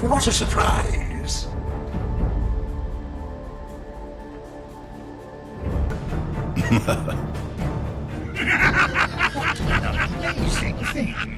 What a surprise! Amazing thing.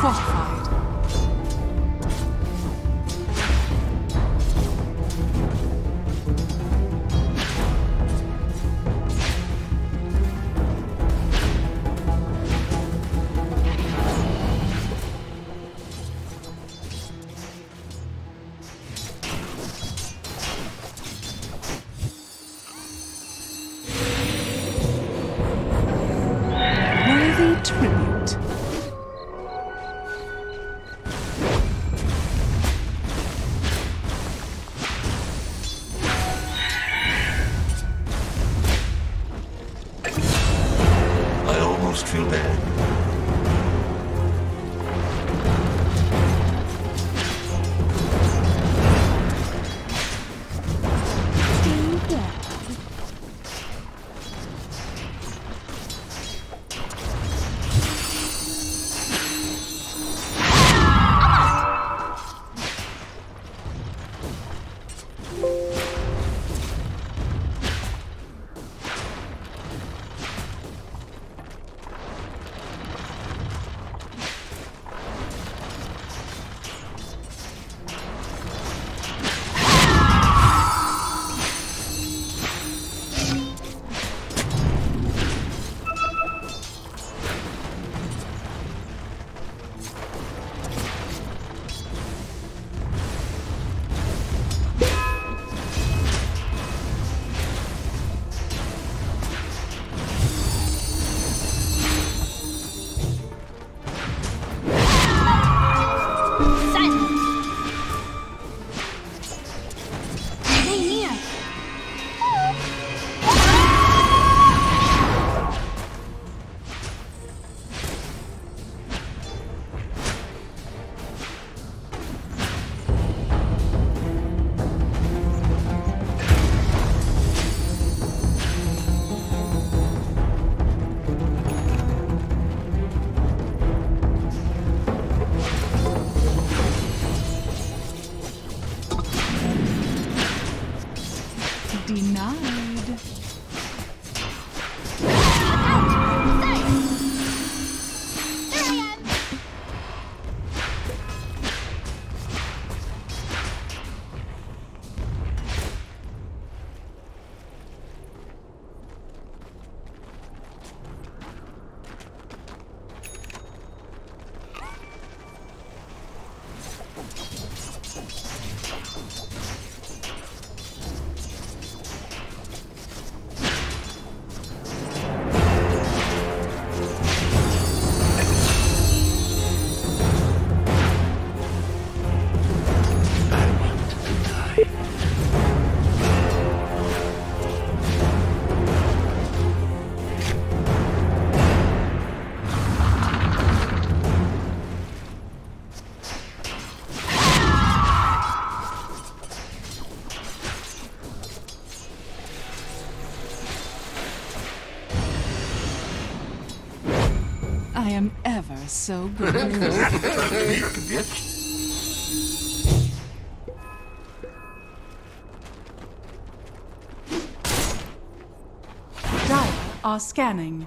Fortified. Worthy tribute. Ever so good. Are scanning.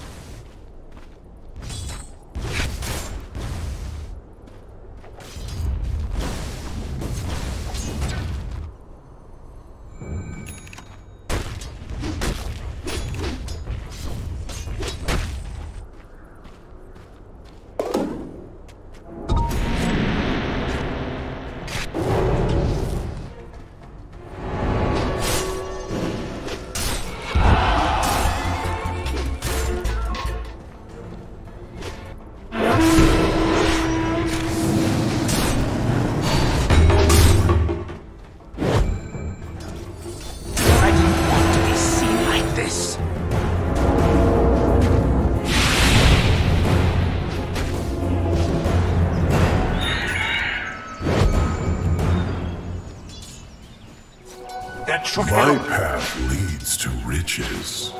Path leads to riches.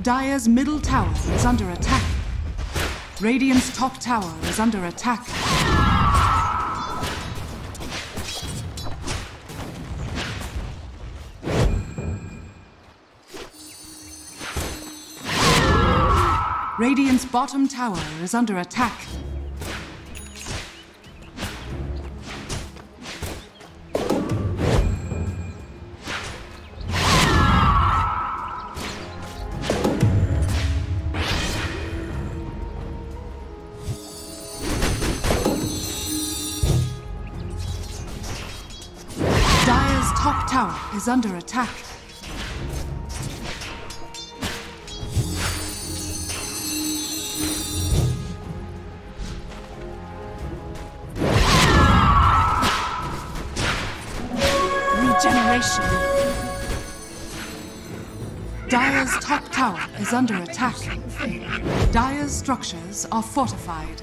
Dire's middle tower is under attack. Radiant's top tower is under attack. Radiant's bottom tower is under attack. Is under attack. Regeneration. Dire's top tower is under attack. Dire's structures are fortified.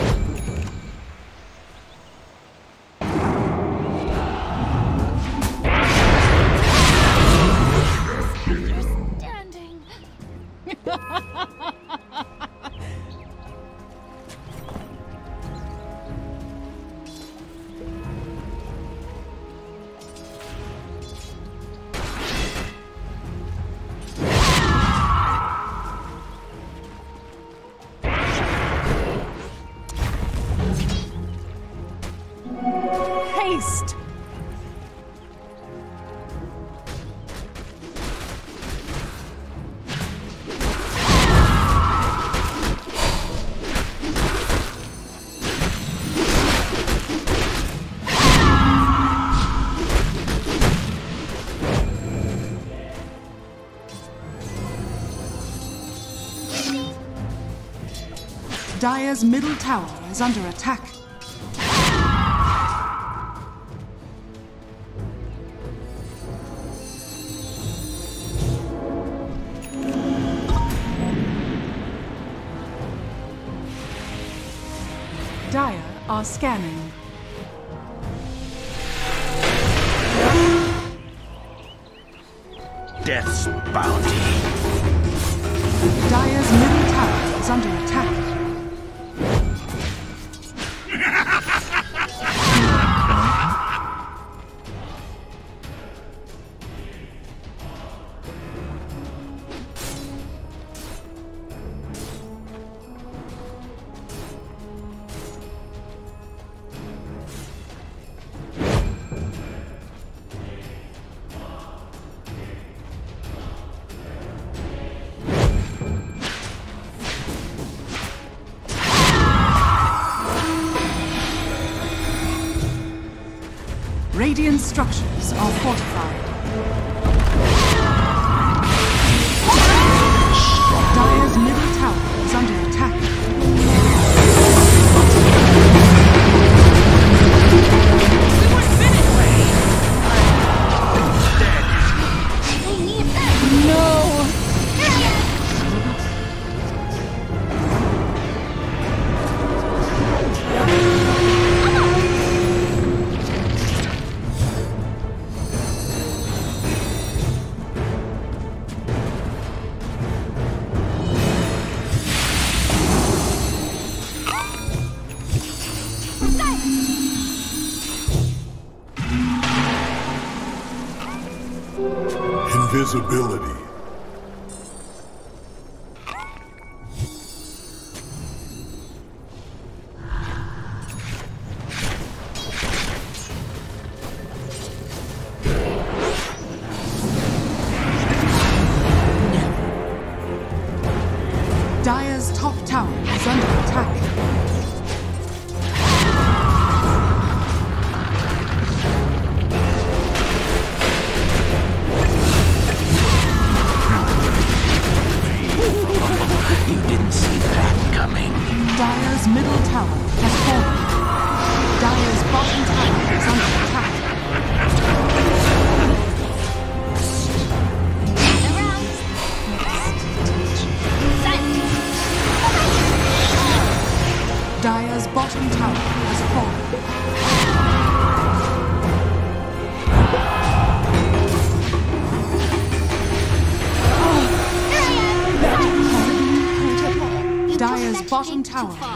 Dire's middle tower is under attack. Dire are scanning. Radiant structures are fortified.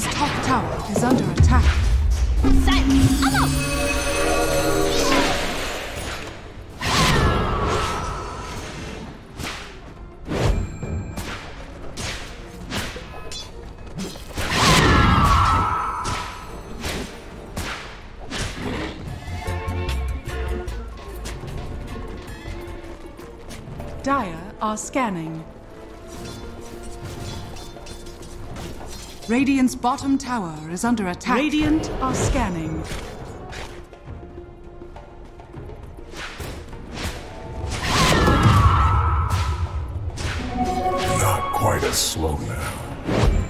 Dire's top tower is under attack. Silence. Dire are scanning. Radiant's bottom tower is under attack. Radiant are scanning. Not quite as slow now.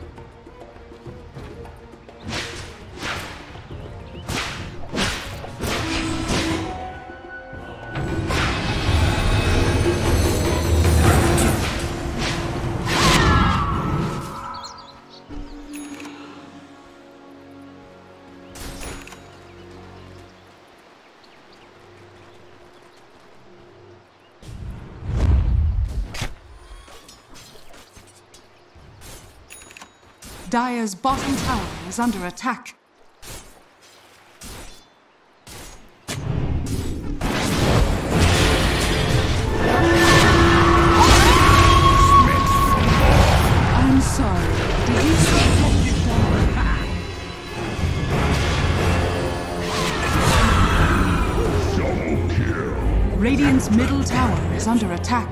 Dire's bottom tower is under attack. I'm sorry. Did you say that? Double kill. Radiant's middle tower is under attack.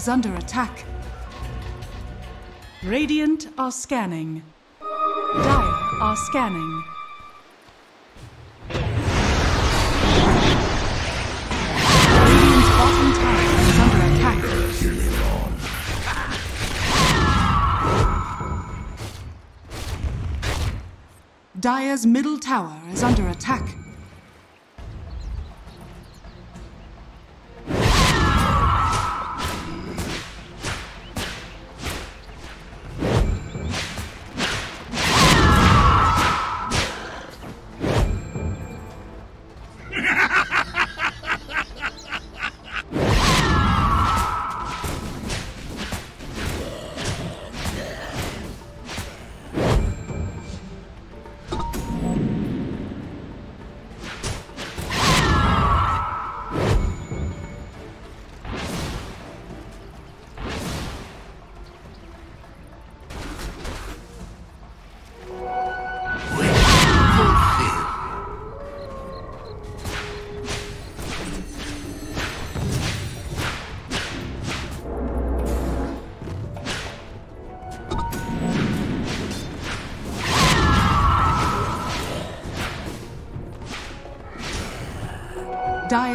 Is under attack. Radiant are scanning. Dire are scanning. Radiant's bottom tower is under attack. Dire's middle tower is under attack.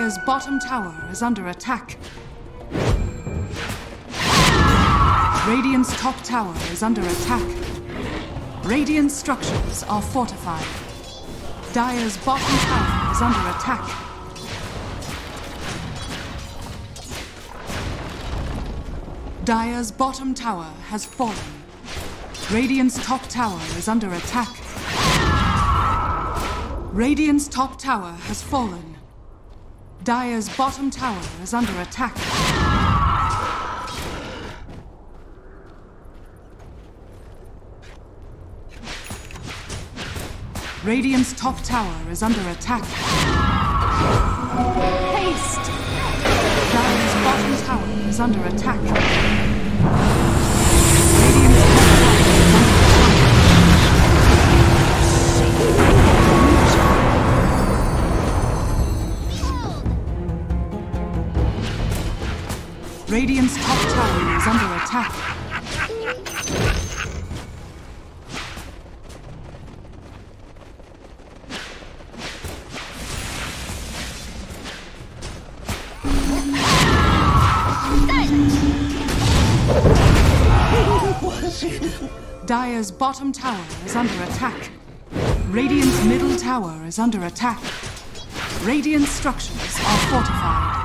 Dire's bottom tower is under attack. Radiant's top tower is under attack. Radiant structures are fortified. Dire's bottom tower is under attack. Dire's bottom tower has fallen. Radiant's top tower is under attack. Radiant's top tower has fallen. Dire's bottom tower is under attack. Radiant's top tower is under attack. Haste! Dire's bottom tower is under attack. Radiant's top tower is under attack. Dire's bottom tower is under attack. Radiant's middle tower is under attack. Radiant structures are fortified.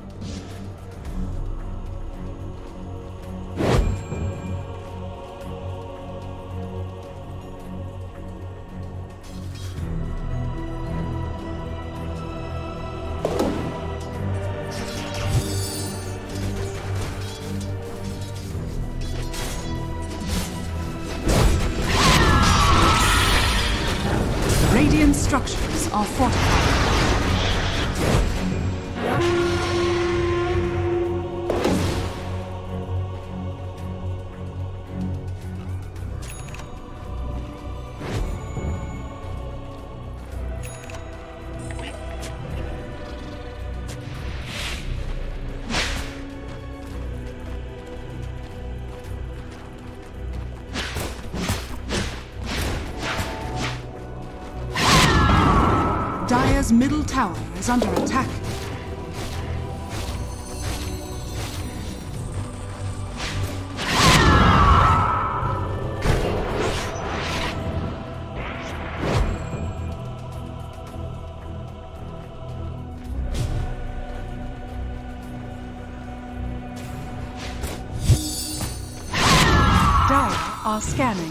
Middle tower is under attack. Dire are scanning.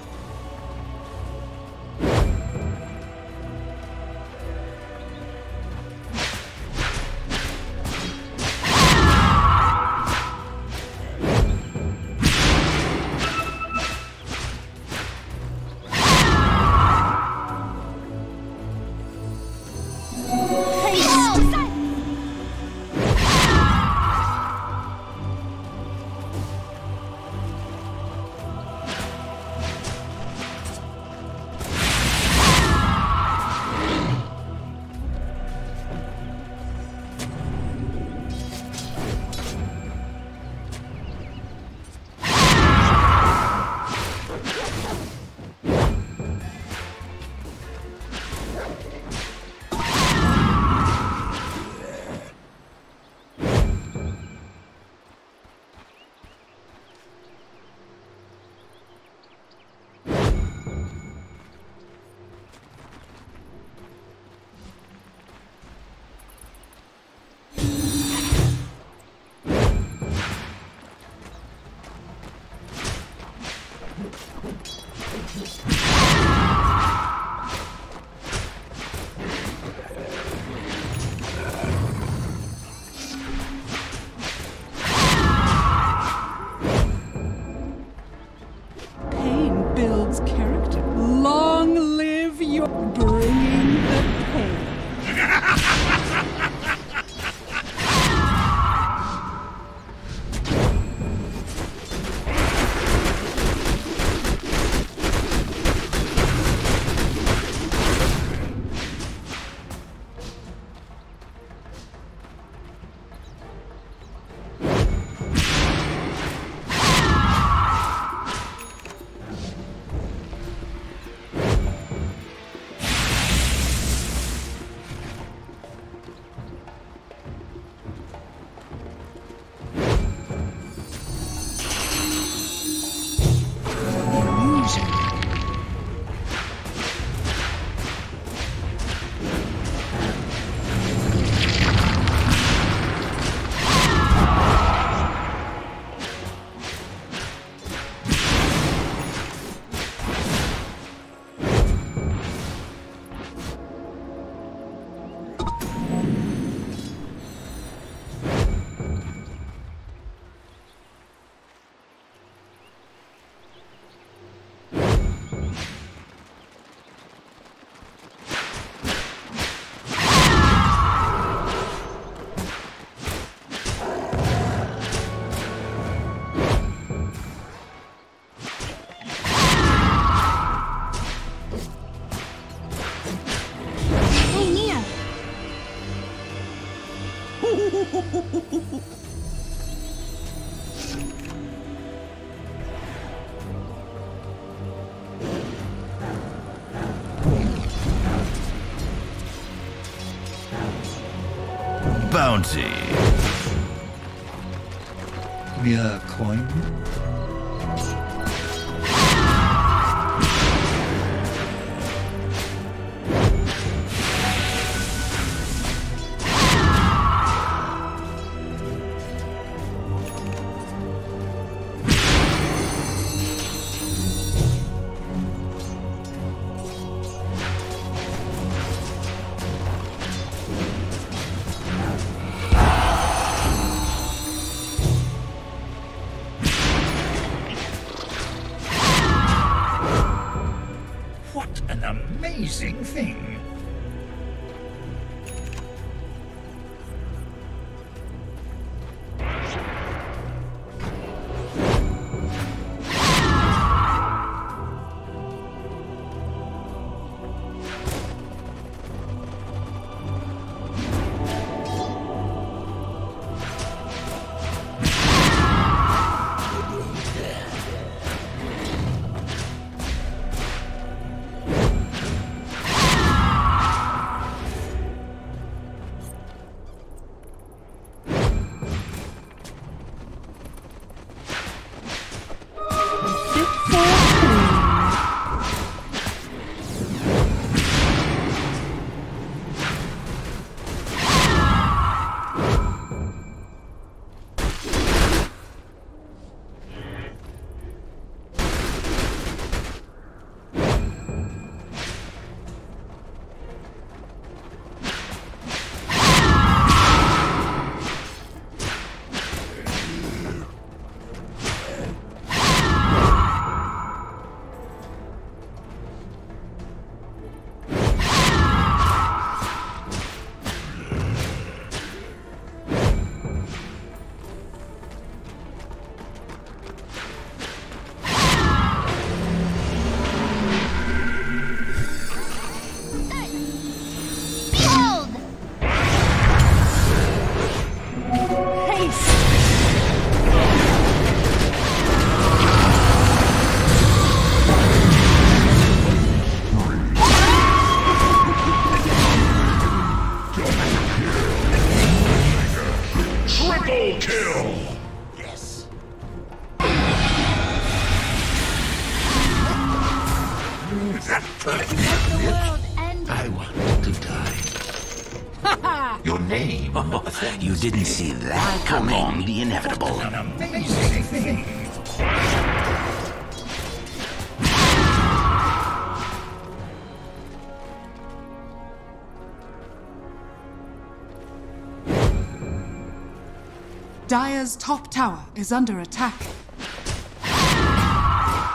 Dire's top tower is under attack.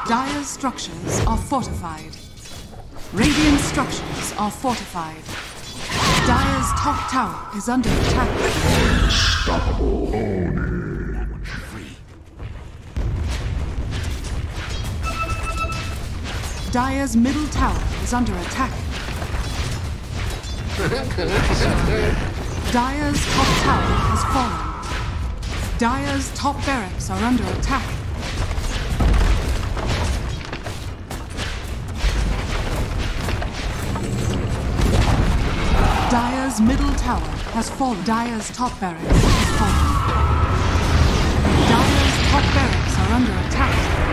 Dire's structures are fortified. Radiant structures are fortified. Dire's top tower is under attack. Dire's middle tower is under attack. Dire's top tower has fallen. Dire's top barracks are under attack. Dire's middle tower has fallen. Dire's top barracks has fallen. Dire's top barracks are under attack.